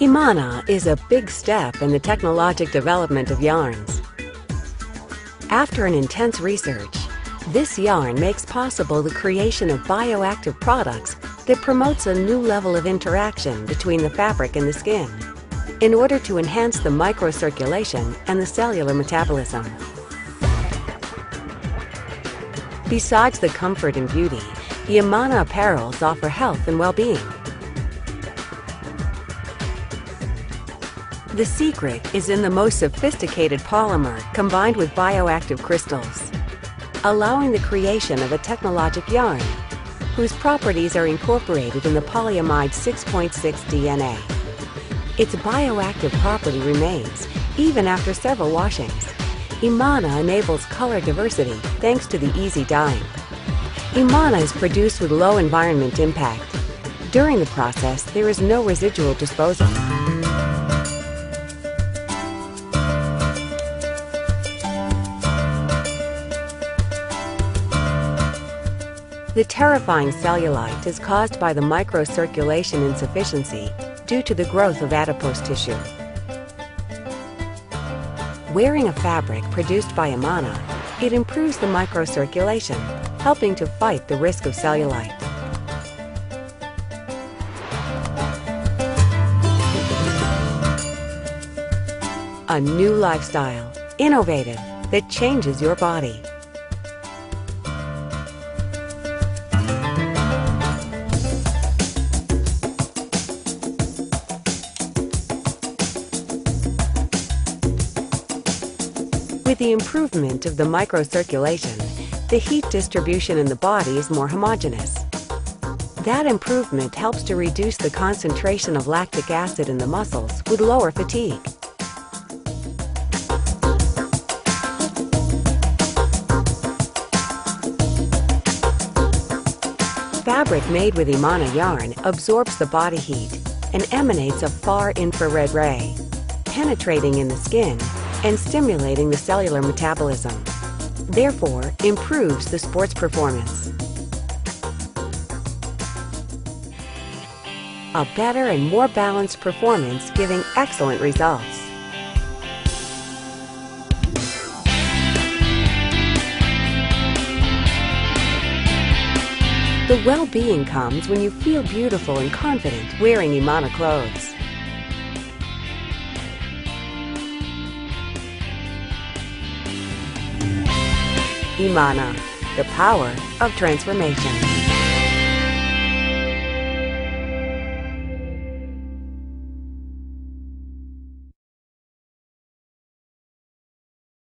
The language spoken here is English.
Emana is a big step in the technologic development of yarns. After an intense research, this yarn makes possible the creation of bioactive products that promotes a new level of interaction between the fabric and the skin in order to enhance the microcirculation and the cellular metabolism. Besides the comfort and beauty, the Emana apparels offer health and well-being. The secret is in the most sophisticated polymer combined with bioactive crystals, allowing the creation of a technologic yarn whose properties are incorporated in the polyamide 6.6 DNA. Its bioactive property remains even after several washings. Emana enables color diversity thanks to the easy dyeing. Emana is produced with low environment impact. During the process, there is no residual disposal. The terrifying cellulite is caused by the microcirculation insufficiency due to the growth of adipose tissue. Wearing a fabric produced by Emana, it improves the microcirculation, helping to fight the risk of cellulite. A new lifestyle, innovative, that changes your body. With the improvement of the microcirculation, the heat distribution in the body is more homogeneous. That improvement helps to reduce the concentration of lactic acid in the muscles with lower fatigue. Fabric made with Emana yarn absorbs the body heat and emanates a far infrared ray, penetrating in the skin and stimulating the cellular metabolism. Therefore, improves the sports performance. A better and more balanced performance giving excellent results. The well-being comes when you feel beautiful and confident wearing Emana clothes. Emana, the power of transformation.